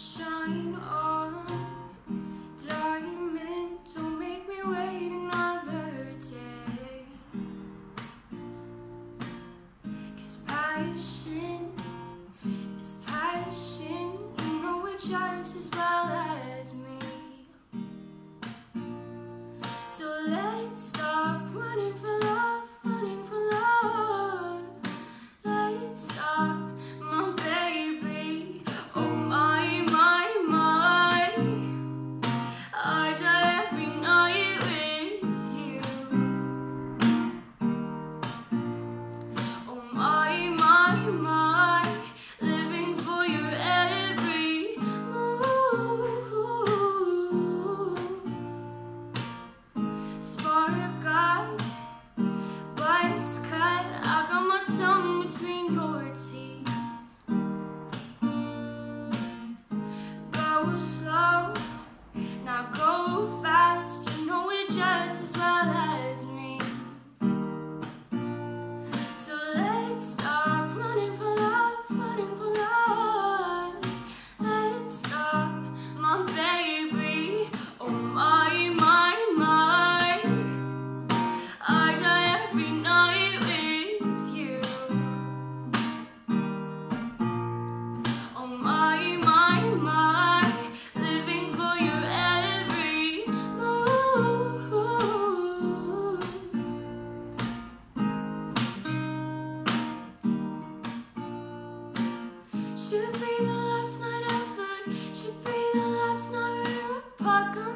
shine on. Diamond, don't make me wait another passion is passion, you know it just as well house. Should be the last night ever. Should be the last night we were apart.